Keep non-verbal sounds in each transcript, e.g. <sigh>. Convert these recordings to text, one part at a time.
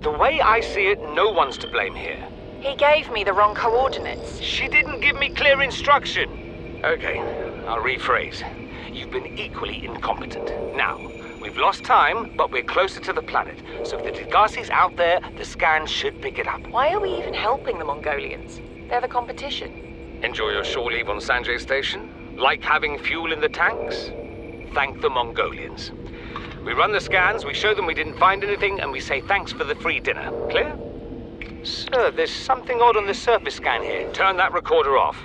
The way I see it, no one's to blame here. He gave me the wrong coordinates. She didn't give me clear instruction. Okay, I'll rephrase. You've been equally incompetent. Now, we've lost time, but we're closer to the planet. So if the Degasi's out there, the scans should pick it up. Why are we even helping the Mongolians? They're the competition. Enjoy your shore leave on Sanjay Station? Like having fuel in the tanks? Thank the Mongolians. We run the scans, we show them we didn't find anything, and we say thanks for the free dinner. Clear? Sir, there's something odd on the surface scan here. Turn that recorder off.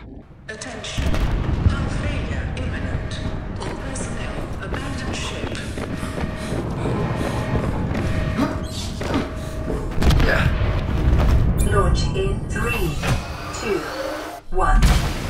Attention. Hull failure imminent. All personnel abandon ship. Launch in three, two, one.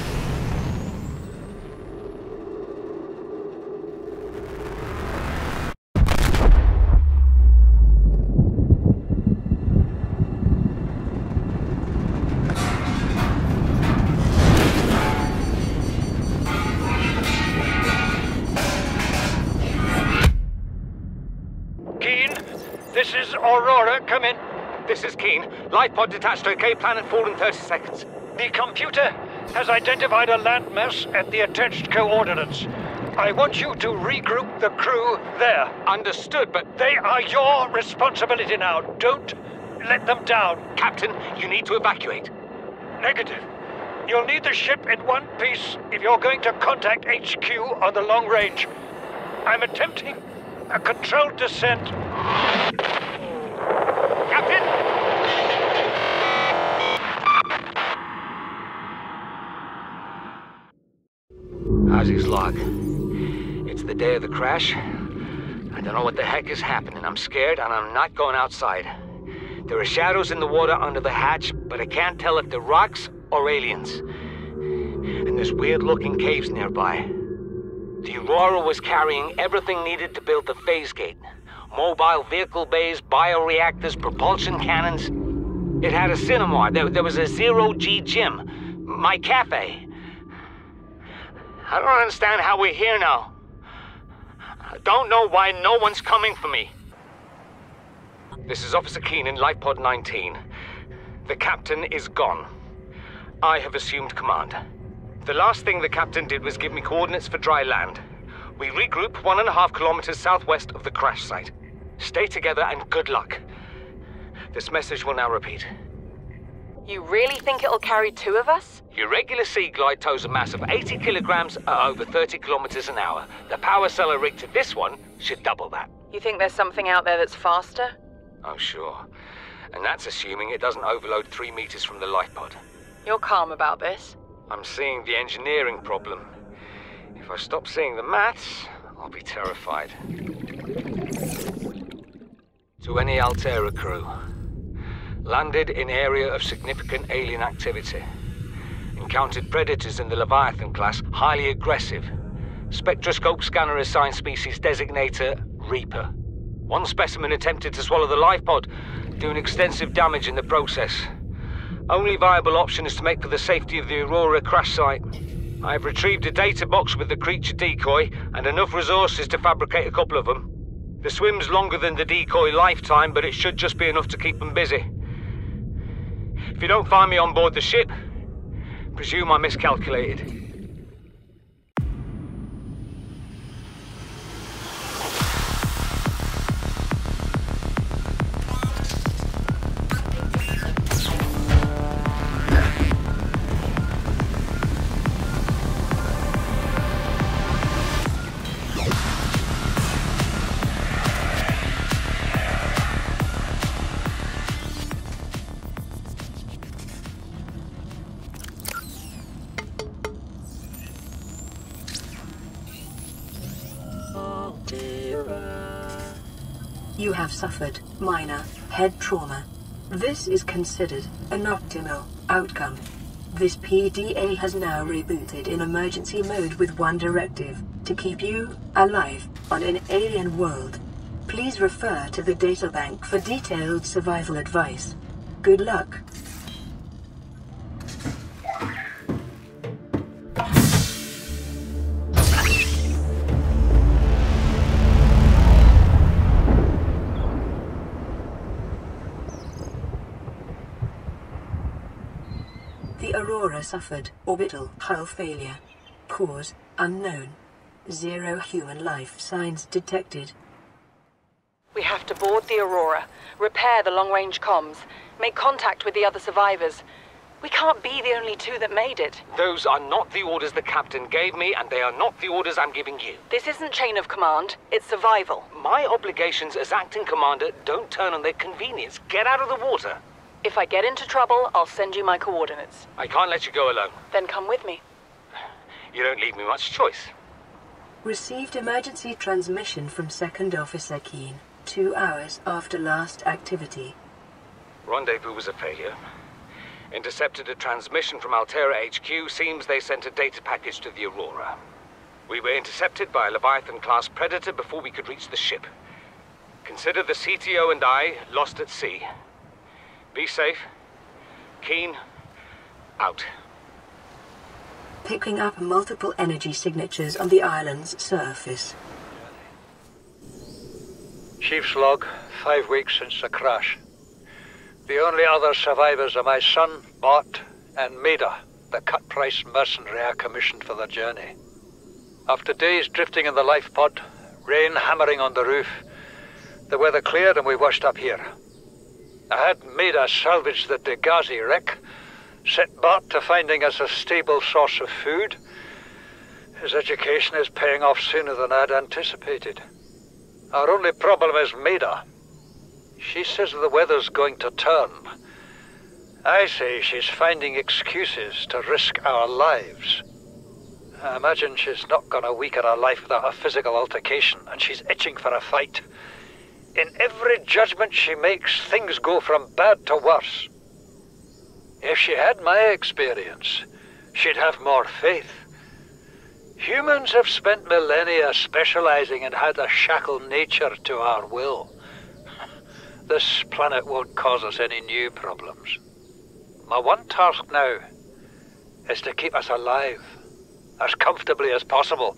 Come in. This is Keen. Life pod detached, okay? Planet fall in 30 seconds. The computer has identified a landmass at the attached coordinates. I want you to regroup the crew there. Understood, but They are your responsibility now. Don't let them down. Captain, you need to evacuate. Negative. You'll need the ship in one piece if you're going to contact HQ on the long range. I'm attempting a controlled descent. Captain! How's his log? It's the day of the crash. I don't know what the heck is happening. I'm scared and I'm not going outside. There are shadows in the water under the hatch, but I can't tell if they're rocks or aliens. And there's weird looking caves nearby. The Aurora was carrying everything needed to build the phase gate. Mobile vehicle bays, bioreactors, propulsion cannons. It had a cinema. There, there was a zero-G gym. My cafe. I don't understand how we're here now. I don't know why no one's coming for me. This is Officer Keenan, Life Pod 19. The captain is gone. I have assumed command. The last thing the captain did was give me coordinates for dry land. We regroup one and a half kilometers southwest of the crash site. Stay together and good luck. This message will now repeat. You really think it'll carry two of us? Your regular Seaglide tows a mass of 80 kilograms at over 30 kilometers an hour. The power cellar rig to this one should double that. You think there's something out there that's faster? Oh, sure. And that's assuming it doesn't overload three meters from the life pod. You're calm about this. I'm seeing the engineering problem. If I stop seeing the maths, I'll be terrified. To any Alterra crew. Landed in area of significant alien activity. Encountered predators in the Leviathan class, highly aggressive. Spectroscope scanner assigned species designator Reaper. One specimen attempted to swallow the life pod, doing extensive damage in the process. Only viable option is to make for the safety of the Aurora crash site. I have retrieved a data box with the creature decoy and enough resources to fabricate a couple of them. The swim's longer than the decoy lifetime, but it should just be enough to keep them busy. If you don't find me on board the ship, presume I miscalculated. Have suffered minor head trauma. This is considered an optimal outcome. This PDA has now rebooted in emergency mode with one directive to keep you alive on an alien world. Please refer to the databank for detailed survival advice. Good luck. Suffered orbital hull failure. Cause unknown. Zero human life signs detected. We have to board the Aurora, repair the long-range comms, make contact with the other survivors. We can't be the only two that made it. Those are not the orders the captain gave me, and they are not the orders I'm giving you. This isn't chain of command, it's survival. My obligations as acting commander don't turn on their convenience. Get out of the water. If I get into trouble, I'll send you my coordinates. I can't let you go alone. Then come with me. You don't leave me much choice. Received emergency transmission from Second Officer Keen, two hours after last activity. Rendezvous was a failure. Intercepted a transmission from Alterra HQ. Seems they sent a data package to the Aurora. We were intercepted by a Leviathan-class Predator before we could reach the ship. Consider the CTO and I lost at sea. Be safe. Keen, out. Picking up multiple energy signatures on the island's surface. Chief's log, five weeks since the crash. The only other survivors are my son, Bart, and Maida, the cut-price mercenary I commissioned for the journey. After days drifting in the life pod, rain hammering on the roof, the weather cleared and we washed up here. I had Maida salvage the Degasi wreck, set Bart to finding us a stable source of food. His education is paying off sooner than I'd anticipated. Our only problem is Maida. She says the weather's going to turn. I say she's finding excuses to risk our lives. I imagine she's not gonna weaken her life without a physical altercation, and she's itching for a fight. In every judgment she makes, things go from bad to worse. If she had my experience, she'd have more faith. Humans have spent millennia specializing in how to shackle nature to our will. <laughs> This planet won't cause us any new problems. My one task now is to keep us alive, as comfortably as possible,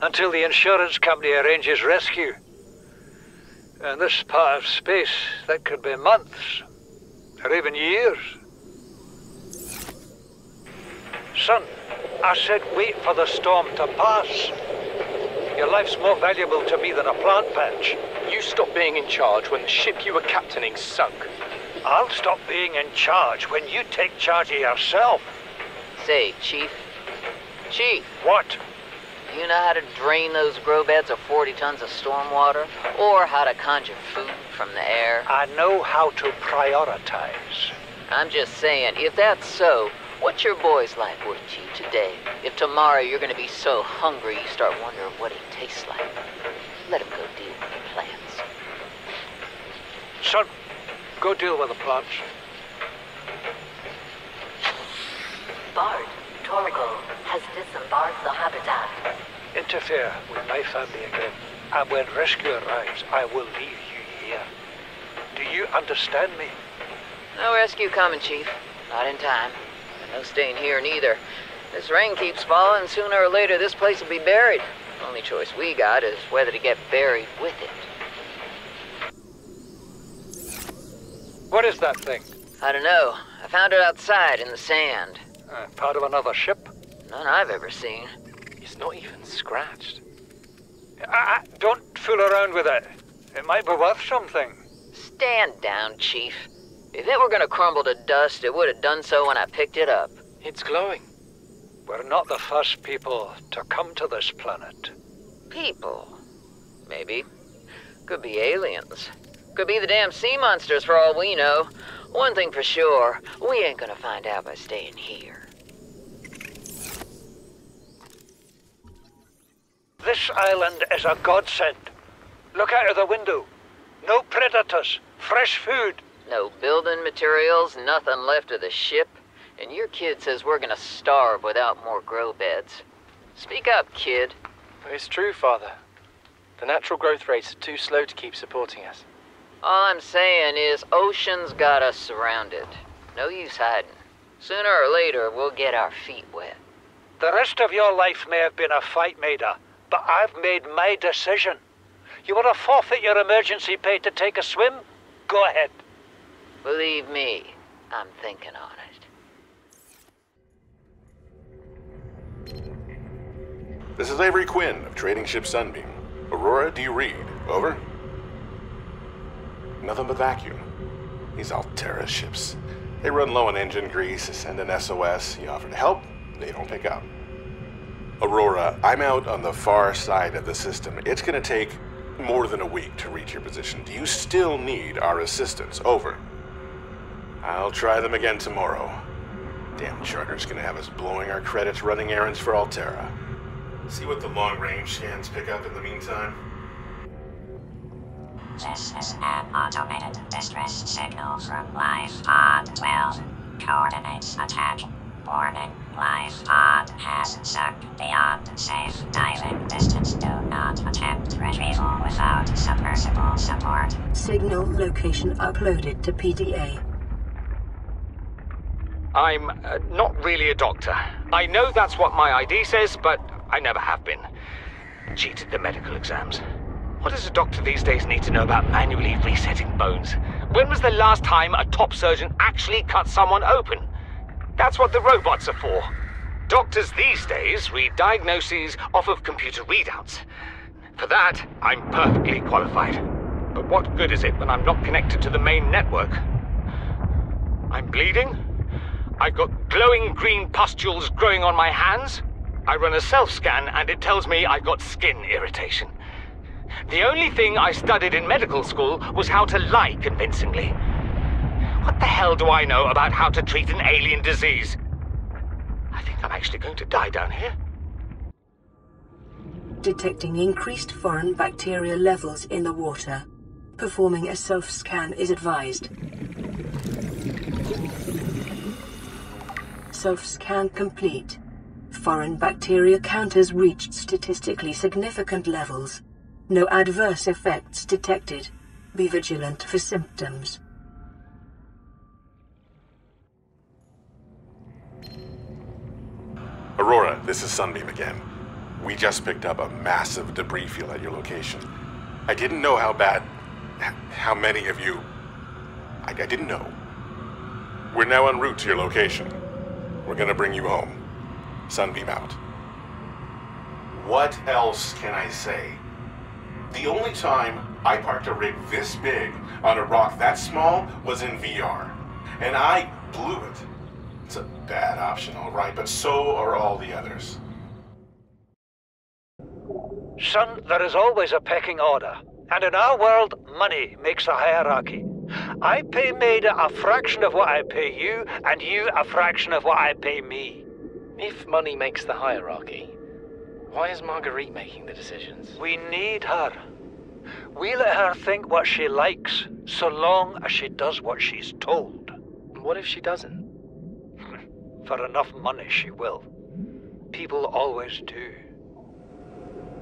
until the insurance company arranges rescue. In this part of space, that could be months, or even years. Son, I said wait for the storm to pass. Your life's more valuable to me than a plant patch. You stopped being in charge when the ship you were captaining sunk. I'll stop being in charge when you take charge of yourself. Say, Chief. Chief, What? You know how to drain those grow beds of 40 tons of storm water? Or how to conjure food from the air? I know how to prioritize. I'm just saying, if that's so, what's your boy's life worth to you today? If tomorrow you're gonna be so hungry you start wondering what he tastes like. Let him go deal with the plants. Son, go deal with the plants. Bart, Torgal has disembarked the habitat. Interfere with my family again, and when rescue arrives, I will leave you here. Do you understand me? No rescue coming, Chief. Not in time. And no staying here neither. This rain keeps falling, sooner or later this place will be buried. Only choice we got is whether to get buried with it. What is that thing? I don't know. I found it outside in the sand. Uh, part of another ship? None I've ever seen. It's not even scratched. I, I, don't fool around with it. It might be worth something. Stand down, Chief. If it were gonna crumble to dust, it would have done so when I picked it up. It's glowing. We're not the first people to come to this planet. People. Maybe. Could be aliens. Could be the damn sea monsters for all we know. One thing for sure, we ain't gonna find out by staying here. This island is a godsend. Look out of the window. No predators. Fresh food. No building materials, nothing left of the ship, and your kid says we're gonna starve without more grow beds. Speak up, kid. It's true, Father. The natural growth rates are too slow to keep supporting us. All I'm saying is ocean's got us surrounded. No use hiding. Sooner or later, we'll get our feet wet. The rest of your life may have been a fight, Maida, but I've made my decision. You want to forfeit your emergency pay to take a swim? Go ahead. Believe me, I'm thinking on it. This is Avery Quinn of Trading Ship Sunbeam. Aurora, do you read? Over. Nothing but vacuum. These Alterra ships. They run low on engine grease, send an SOS, you offer to help, they don't pick up. Aurora, I'm out on the far side of the system. It's gonna take more than a week to reach your position. Do you still need our assistance? Over. I'll try them again tomorrow. Damn charter's gonna have us blowing our credits running errands for Alterra. See what the long-range scans pick up in the meantime? This is an automated distress signal from Life Pod 12. Coordinates attack. Warning, Life Pod has sunk beyond safe diving distance. Do not attempt retrieval without submersible support. Signal location uploaded to PDA. I'm uh, not really a doctor. I know that's what my ID says, but I never have been. Cheated the medical exams. What does a doctor these days need to know about manually resetting bones? When was the last time a top surgeon actually cut someone open? That's what the robots are for. Doctors these days read diagnoses off of computer readouts. For that, I'm perfectly qualified. But what good is it when I'm not connected to the main network? I'm bleeding. I've got glowing green pustules growing on my hands. I run a self scan and it tells me I've got skin irritation. The only thing I studied in medical school was how to lie convincingly. What the hell do I know about how to treat an alien disease? I think I'm actually going to die down here. Detecting increased foreign bacteria levels in the water. Performing a self-scan is advised. Self-scan complete. Foreign bacteria counters reached statistically significant levels. No adverse effects detected. Be vigilant for symptoms. Aurora, this is Sunbeam again. We just picked up a massive debris field at your location. I didn't know how bad. how many of you. I, I didn't know. We're now en route to your location. We're gonna bring you home. Sunbeam out. What else can I say? The only time I parked a rig this big on a rock that small was in VR. And I blew it. It's a bad option, all right, but so are all the others. Son, there is always a pecking order. And in our world, money makes a hierarchy. I pay Maida a fraction of what I pay you, and you a fraction of what I pay me. If money makes the hierarchy, why is Marguerite making the decisions? We need her. We let her think what she likes, so long as she does what she's told. What if she doesn't? For enough money, she will. People always do.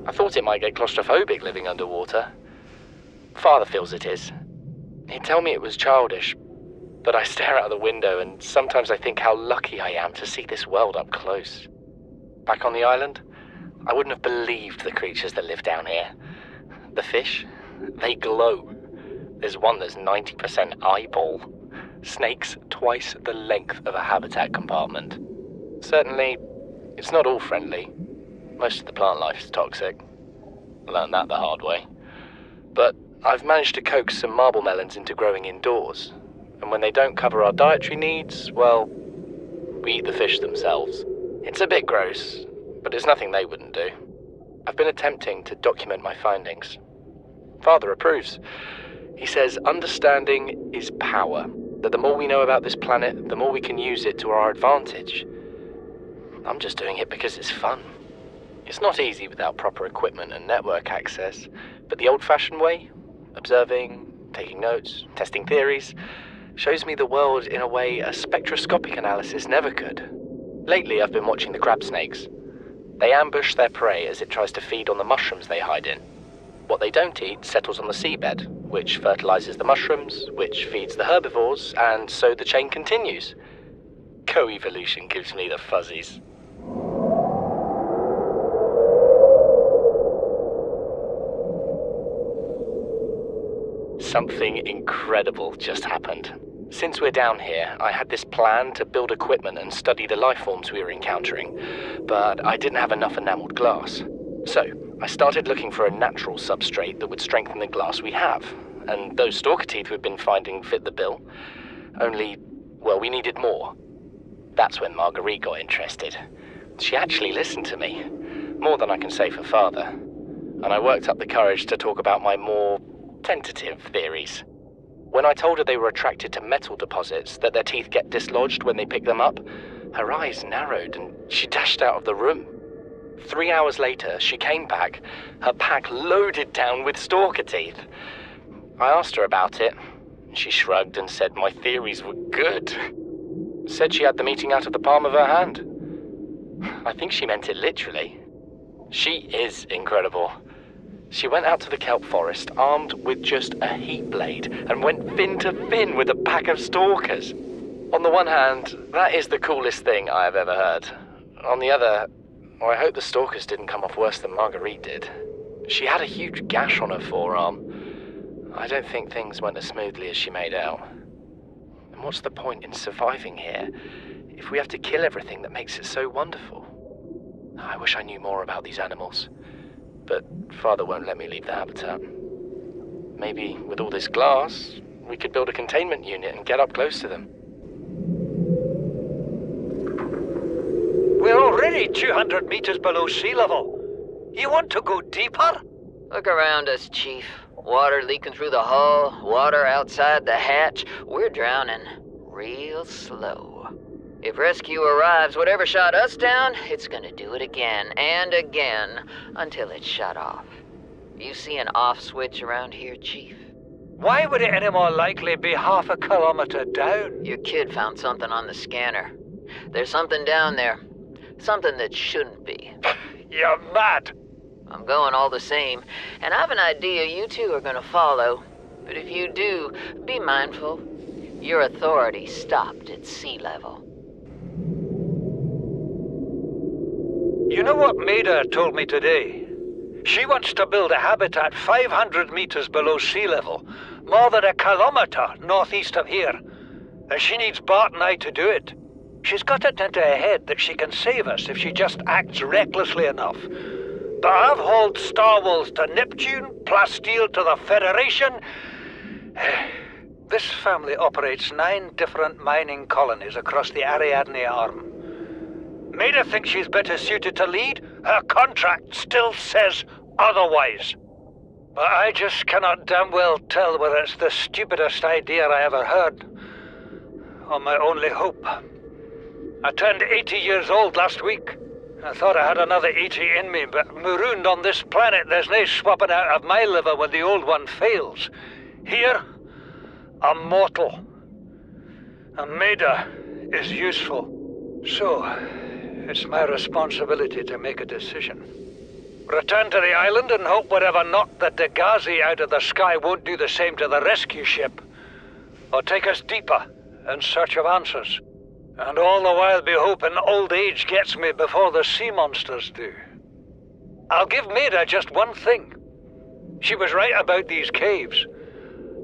I thought it might get claustrophobic living underwater. Father feels it is. He'd tell me it was childish, but I <laughs> stare out of the window and sometimes I think how lucky I am to see this world up close. Back on the island, I wouldn't have believed the creatures that live down here. The fish, they glow. There's one that's 90% eyeball. Snakes twice the length of a habitat compartment. Certainly, it's not all friendly. Most of the plant life is toxic. I Learned that the hard way. But I've managed to coax some marblemelons into growing indoors. And when they don't cover our dietary needs, well, we eat the fish themselves. It's a bit gross, but it's nothing they wouldn't do. I've been attempting to document my findings. Father approves. He says understanding is power, that the more we know about this planet, the more we can use it to our advantage. I'm just doing it because it's fun. It's not easy without proper equipment and network access, but the old fashioned way, observing, taking notes, testing theories, shows me the world in a way a spectroscopic analysis never could. Lately, I've been watching the crab snakes. They ambush their prey as it tries to feed on the mushrooms they hide in. What they don't eat settles on the seabed, which fertilizes the mushrooms, which feeds the herbivores, and so the chain continues. Co evolution gives me the fuzzies. Something incredible just happened. Since we're down here, I had this plan to build equipment and study the life forms we were encountering, but I didn't have enough enameled glass. So, I started looking for a natural substrate that would strengthen the glass we have, and those stalker teeth we've been finding fit the bill. Only, well, we needed more. That's when Marguerite got interested. She actually listened to me, more than I can say for father. And I worked up the courage to talk about my more tentative theories. When I told her they were attracted to metal deposits, that their teeth get dislodged when they pick them up, her eyes narrowed and she dashed out of the room. Three hours later, she came back, her pack loaded down with stalker teeth. I asked her about it. She shrugged and said my theories were good. Said she had the meeting out of the palm of her hand. I think she meant it literally. She is incredible. She went out to the kelp forest armed with just a heat blade and went fin to fin with a pack of stalkers. On the one hand, that is the coolest thing I have ever heard. On the other, well, I hope the stalkers didn't come off worse than Marguerite did. She had a huge gash on her forearm. I don't think things went as smoothly as she made out. And what's the point in surviving here if we have to kill everything that makes it so wonderful? I wish I knew more about these animals but Father won't let me leave the habitat. Maybe with all this glass, we could build a containment unit and get up close to them. We're already 200 meters below sea level. You want to go deeper? Look around us, Chief. Water leaking through the hull, water outside the hatch. We're drowning real slow. If rescue arrives, whatever shot us down, it's gonna do it again and again until it's shut off. You see an off switch around here, Chief? Why would it any more likely be half a kilometer down? Your kid found something on the scanner. There's something down there. Something that shouldn't be. You're mad. I'm going all the same, and I've an idea you two are gonna follow. But if you do, be mindful. Your authority stopped at sea level. You know what Maida told me today? She wants to build a habitat 500 meters below sea level, more than a kilometer northeast of here. And she needs Bart and I to do it. She's got it into her head that she can save us if she just acts recklessly enough. But I've hauled Star Wars to Neptune, Plasteel to the Federation. <sighs> This family operates nine different mining colonies across the Ariadne Arm. Maida thinks she's better suited to lead. Her contract still says otherwise. But I just cannot damn well tell whether it's the stupidest idea I ever heard, or my only hope. I turned 80 years old last week. I thought I had another 80 in me, but marooned on this planet, there's no swapping out of my liver when the old one fails. Here, I'm mortal. And Maida is useful. So, it's my responsibility to make a decision. Return to the island and hope whatever knocked the Degasi out of the sky won't do the same to the rescue ship. Or take us deeper in search of answers. And all the while be hoping old age gets me before the sea monsters do. I'll give Maida just one thing. She was right about these caves.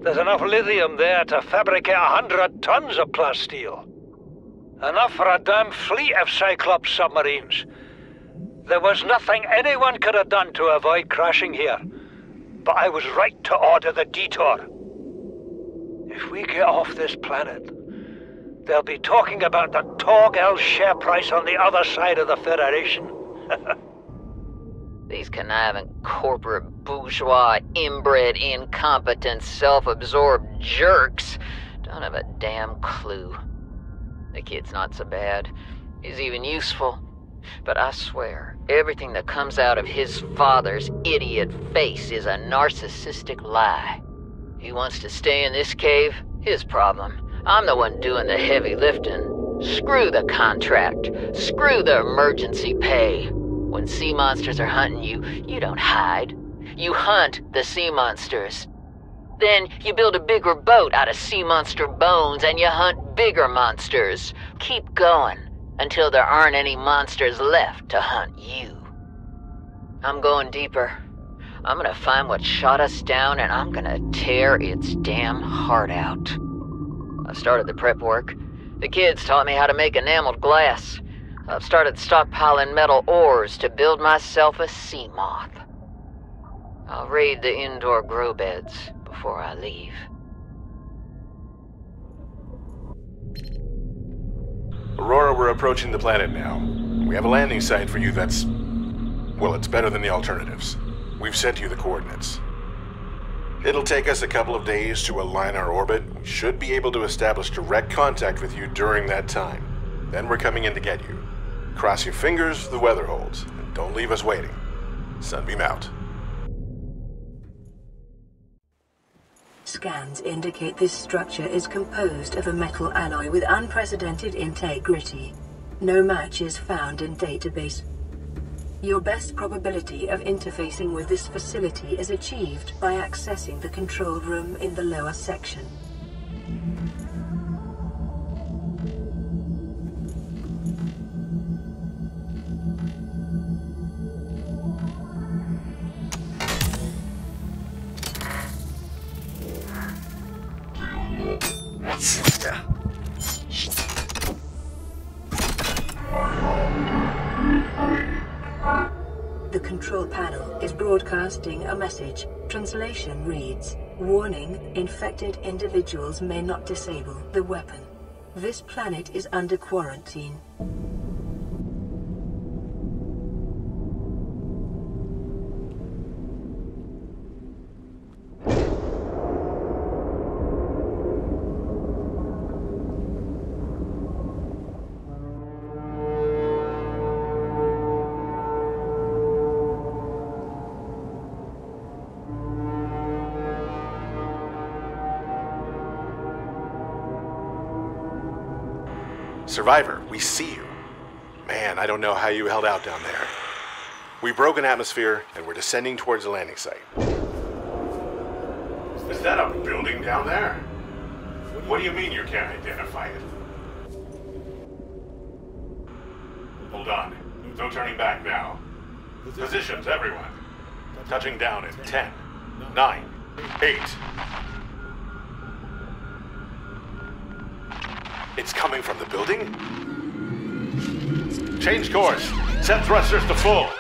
There's enough lithium there to fabricate a hundred tons of plasteel. Enough for a damn fleet of Cyclops submarines. There was nothing anyone could have done to avoid crashing here. But I was right to order the detour. If we get off this planet, they'll be talking about the Torgal share price on the other side of the Federation. <laughs> These conniving corporate bourgeois, inbred, incompetent, self-absorbed jerks don't have a damn clue. The kid's not so bad. He's even useful. But I swear, everything that comes out of his father's idiot face is a narcissistic lie. He wants to stay in this cave? His problem. I'm the one doing the heavy lifting. Screw the contract. Screw the emergency pay. When sea monsters are hunting you, you don't hide. You hunt the sea monsters. Then you build a bigger boat out of sea monster bones and you hunt bigger monsters. Keep going until there aren't any monsters left to hunt you. I'm going deeper. I'm gonna find what shot us down and I'm gonna tear its damn heart out. I started the prep work. The kids taught me how to make enameled glass. I've started stockpiling metal ores to build myself a Seamoth. I'll raid the indoor grow beds before I leave. Aurora, we're approaching the planet now. We have a landing site for you that's. Well, it's better than the alternatives. We've sent you the coordinates. It'll take us a couple of days to align our orbit. We should be able to establish direct contact with you during that time. Then we're coming in to get you. Cross your fingers the weather holds, and don't leave us waiting. Sunbeam out. Scans indicate this structure is composed of a metal alloy with unprecedented integrity. No match is found in database. Your best probability of interfacing with this facility is achieved by accessing the control room in the lower section. Broadcasting a message. Translation reads, Warning, infected individuals may not disable the weapon. This planet is under quarantine. See you. Man, I don't know how you held out down there. We broke an atmosphere, and we're descending towards the landing site. Is that a building down there? What do you mean you can't identify it? Hold on. No turning back now. Positions, everyone. Touching down in 10, 9, 8. It's coming from the building? Change course. Set thrusters to full.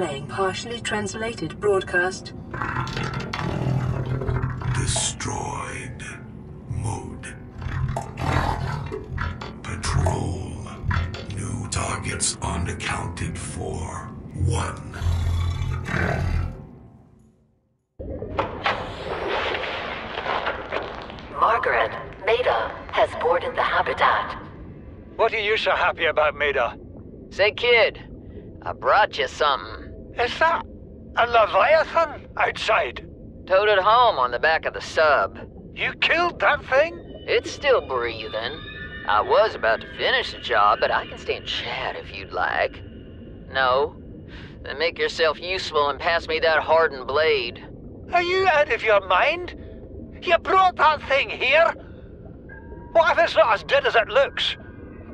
Playing partially translated broadcast. Destroyed. Mode. Patrol. New targets unaccounted for. One. Marguerite, Maida has boarded the habitat. What are you so happy about, Maida? Say, kid, I brought you something. Is that a Leviathan outside? Towed it home on the back of the sub. You killed that thing? It's still breathing. I was about to finish the job, but I can stay and chat if you'd like. No? Then make yourself useful and pass me that hardened blade. Are you out of your mind? You brought that thing here? What if it's not as dead as it looks?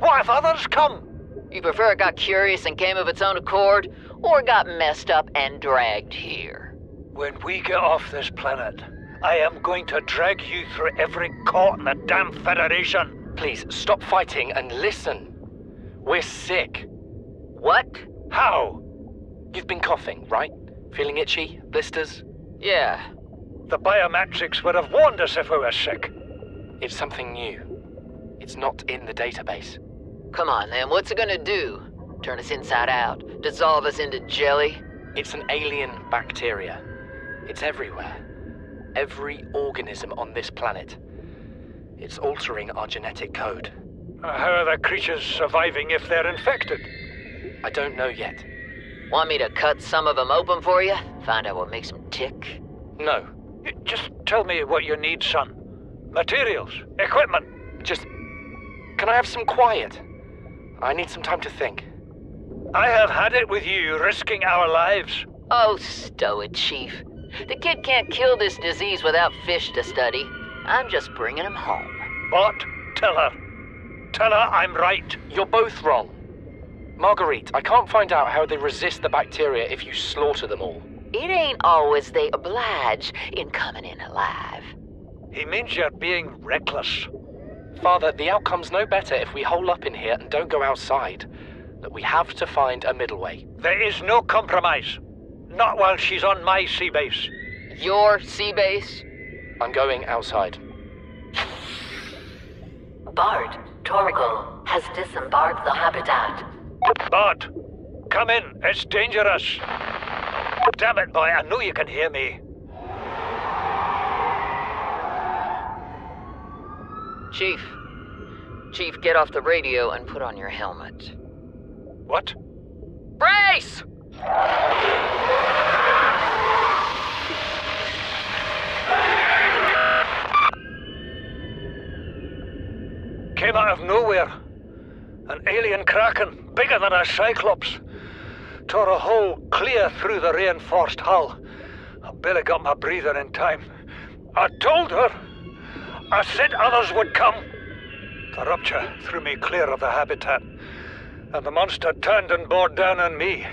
What if others come? You prefer it got curious and came of its own accord, or got messed up and dragged here? When we get off this planet, I am going to drag you through every court in the damn Federation. Please, stop fighting and listen. We're sick. What? How? You've been coughing, right? Feeling itchy? Blisters? Yeah. The biometrics would have warned us if we were sick. It's something new. It's not in the database. Come on, then. What's it gonna do? Turn us inside out? Dissolve us into jelly? It's an alien bacteria. It's everywhere. Every organism on this planet. It's altering our genetic code. Uh, How are the creatures surviving if they're infected? I don't know yet. Want me to cut some of them open for you? Find out what makes them tick? No. Just tell me what you need, son. Materials, equipment. Just. Can I have some quiet? I need some time to think. I have had it with you risking our lives. Oh, stow it, Chief. The kid can't kill this disease without fish to study. I'm just bringing him home. But tell her. Tell her I'm right. You're both wrong. Marguerite, I can't find out how they resist the bacteria if you slaughter them all. It ain't always they oblige in coming in alive. He means you're being reckless. Father, the outcome's no better if we hole up in here and don't go outside. That we have to find a middle way. There is no compromise. Not while she's on my sea base. Your sea base? I'm going outside. Bart, Torgal has disembarked the habitat. Bart, come in. It's dangerous. Damn it, boy. I know you can hear me. Chief. Chief, get off the radio and put on your helmet. What? Brace! Came out of nowhere. An alien kraken, bigger than a cyclops. Tore a hole clear through the reinforced hull. I barely got my breather in time. I told her. I said others would come. The rupture threw me clear of the habitat, and the monster turned and bore down on me.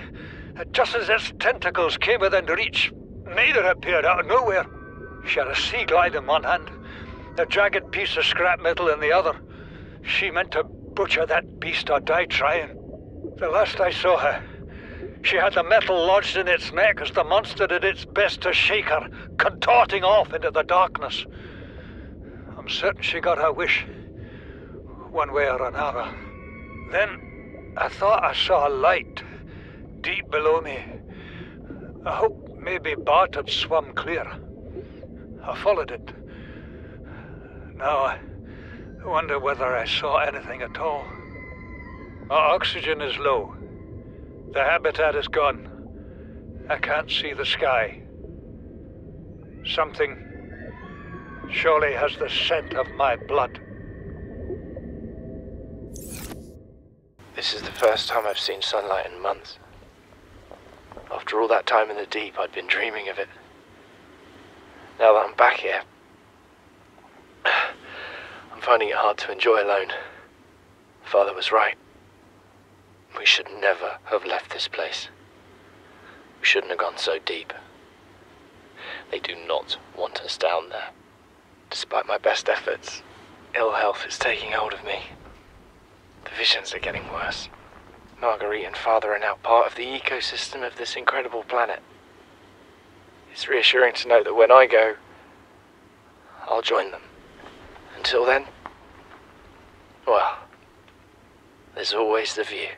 Uh, just as its tentacles came within reach, Maida appeared out of nowhere. She had a Seaglide in one hand, a jagged piece of scrap metal in the other. She meant to butcher that beast or die trying. The last I saw her, she had the metal lodged in its neck as the monster did its best to shake her, contorting off into the darkness. I'm certain she got her wish, one way or another. Then I thought I saw a light deep below me. I hope maybe Bart had swum clear. I followed it. Now I wonder whether I saw anything at all. My oxygen is low. The habitat is gone. I can't see the sky. Something surely has the scent of my blood. This is the first time I've seen sunlight in months. After all that time in the deep, I'd been dreaming of it. Now that I'm back here, I'm finding it hard to enjoy alone. Father was right. We should never have left this place. We shouldn't have gone so deep. They do not want us down there. Despite my best efforts, ill health is taking hold of me. The visions are getting worse. Marguerite and Father are now part of the ecosystem of this incredible planet. It's reassuring to know that when I go, I'll join them. Until then, well, there's always the view.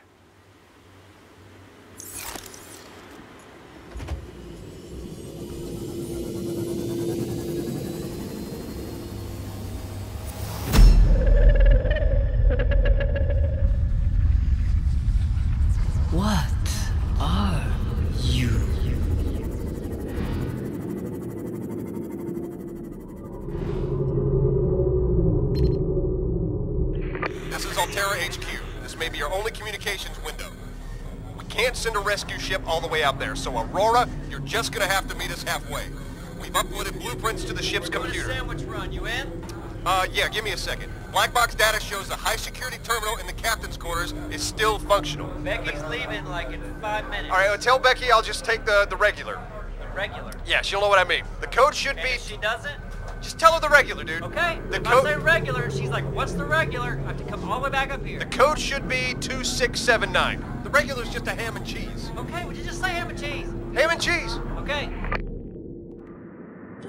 There, so Aurora, you're just gonna have to meet us halfway. We've uploaded blueprints to the ship's computer. Sandwich run, you in? Uh, yeah, give me a second. Black box data shows the high security terminal in the captain's quarters is still functional. Becky's leaving like in five minutes. All right, well, tell Becky I'll just take the, the regular. The regular. Yeah, she'll know what I mean. The code should And be... she doesn't? Just tell her the regular, dude. Okay. The if code... I say regular, she's like, what's the regular? I have to come all the way back up here. The code should be 2679. The Regular's just a ham and cheese. Okay, would you just say ham and cheese? Ham and cheese! Okay.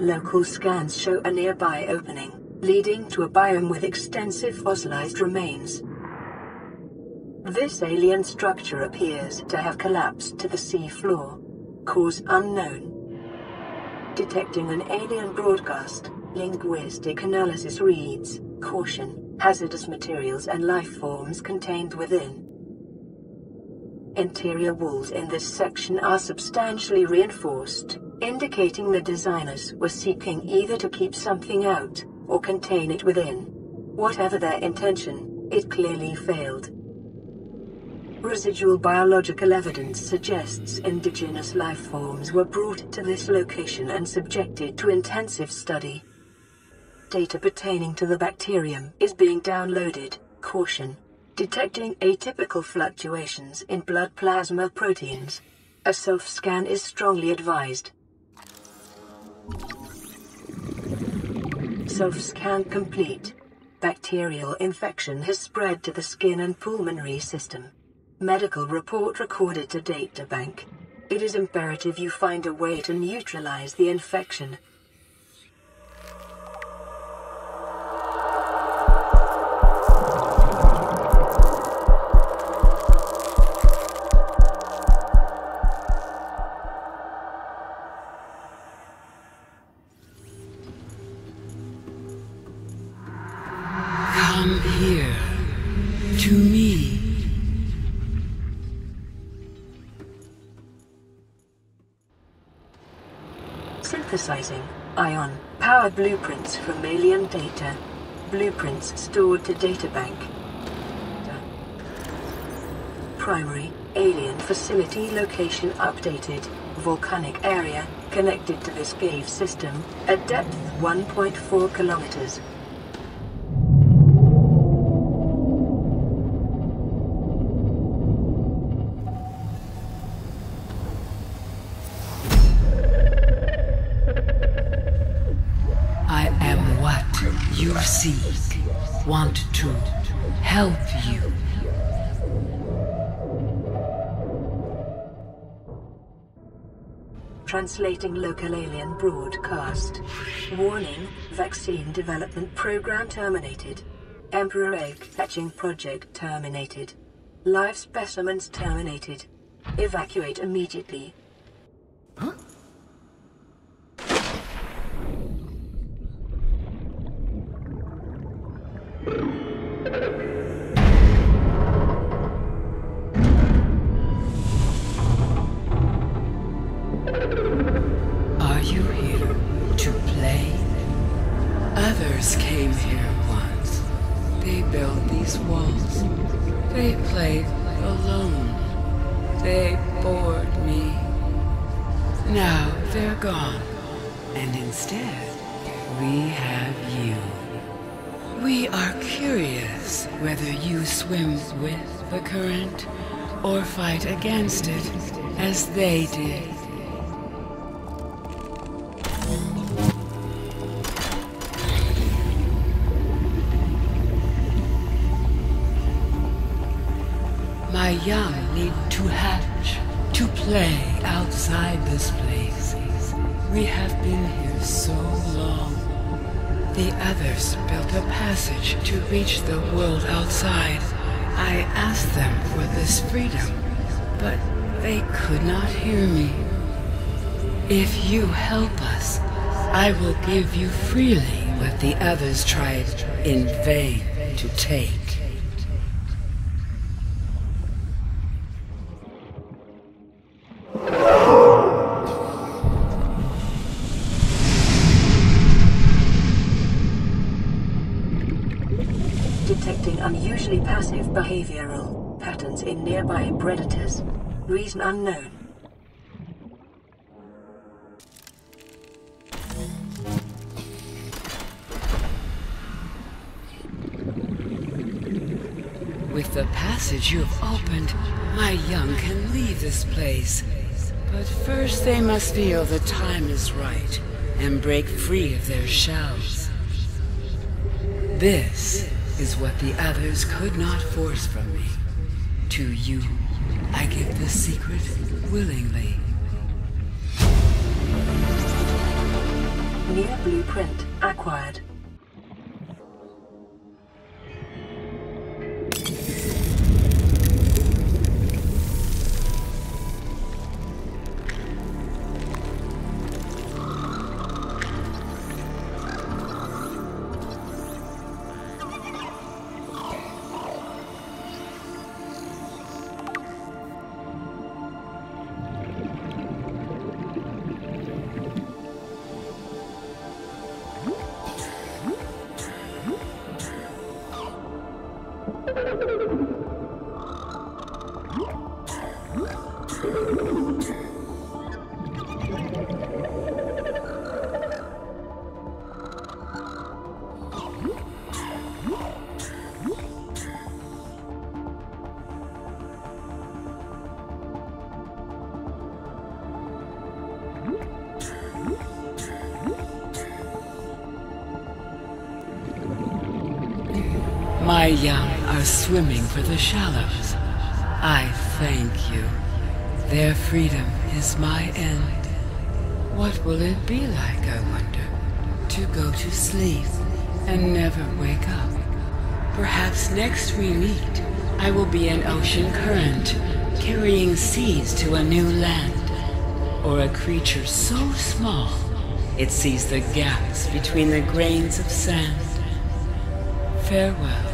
Local scans show a nearby opening, leading to a biome with extensive fossilized remains. This alien structure appears to have collapsed to the sea floor. Cause unknown. Detecting an alien broadcast, linguistic analysis reads, Caution, hazardous materials and life forms contained within. Interior walls in this section are substantially reinforced, indicating the designers were seeking either to keep something out or contain it within. Whatever their intention, it clearly failed. Residual biological evidence suggests indigenous life forms were brought to this location and subjected to intensive study. Data pertaining to the bacterium is being downloaded. Caution. Detecting atypical fluctuations in blood plasma proteins. A self-scan is strongly advised. Self-scan complete. Bacterial infection has spread to the skin and pulmonary system. Medical report recorded to databank. It is imperative you find a way to neutralize the infection. Synthesizing. Ion. Power blueprints from alien data. Blueprints stored to databank. Primary. Alien facility location updated. Volcanic area connected to this cave system at depth 1.4 kilometers. Translating local alien broadcast. Warning, vaccine development program terminated. Emperor egg hatching project terminated. Live specimens terminated. Evacuate immediately. Are or fight against it as they did. Built a passage to reach the world outside. I asked them for this freedom, but they could not hear me. If you help us, I will give you freely what the others tried in vain to take. Passive behavioral patterns in nearby predators. Reason unknown. With the passage you have opened, my young can leave this place. But first they must feel the time is right and break free of their shells. This is what the others could not force from me. To you, I give the secret willingly. New blueprint acquired. Are swimming for the shallows. I thank you. Their freedom is my end. What will it be like, I wonder, to go to sleep and never wake up? Perhaps next we meet, I will be an ocean current, carrying seas to a new land. Or a creature so small, it sees the gaps between the grains of sand. Farewell,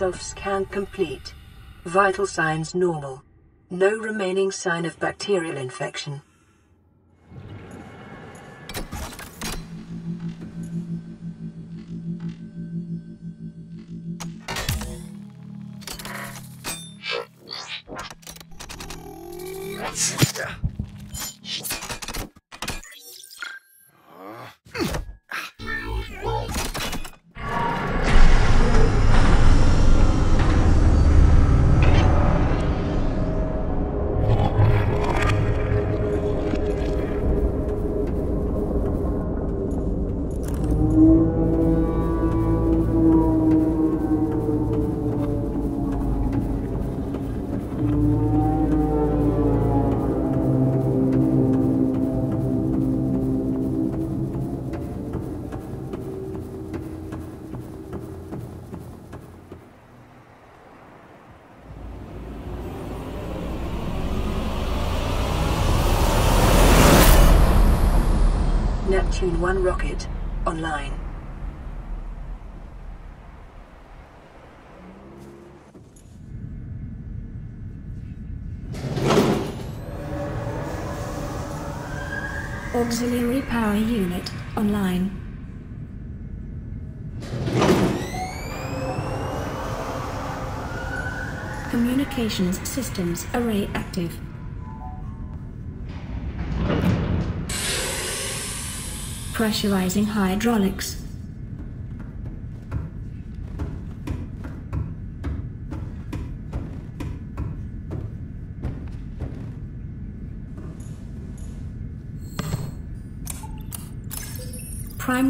Self-scan complete. Vital signs normal. No remaining sign of bacterial infection. Auxiliary power unit online. Communications systems array active. Pressurizing hydraulics.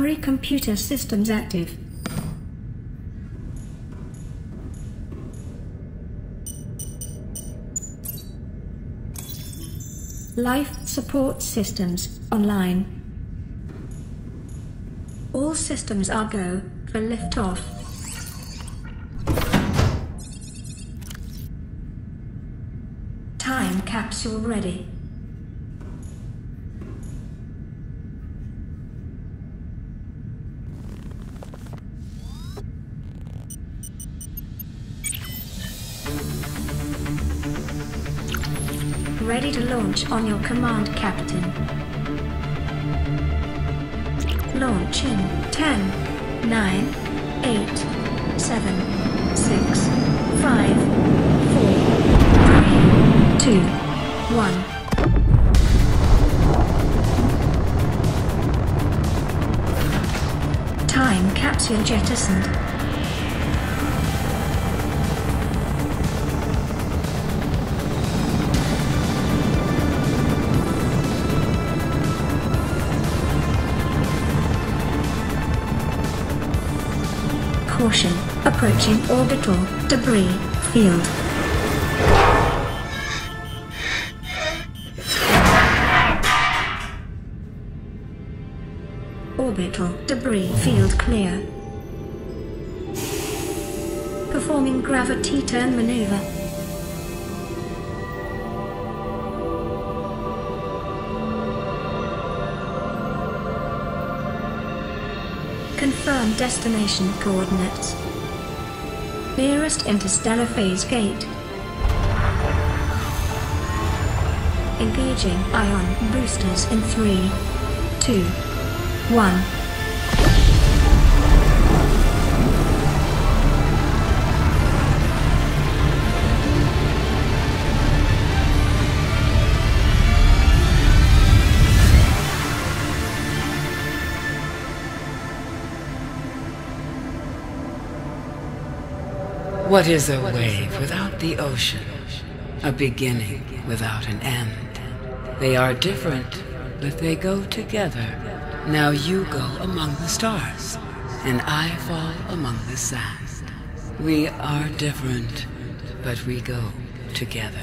Primary computer systems active. Life support systems online. All systems are go for liftoff. Time capsule ready. Launch on your command, Captain. launch in 10, 9, 8, 7, 6, 5, 4, 3, 2, 1. Time capsule jettisoned. Caution, approaching orbital debris field. Orbital debris field clear. Performing gravity turn maneuver. Destination coordinates. Nearest interstellar phase gate. Engaging ion boosters in three, two, one. What is a wave without the ocean? A beginning without an end. They are different, but they go together. Now you go among the stars, and I fall among the sand. We are different, but we go together.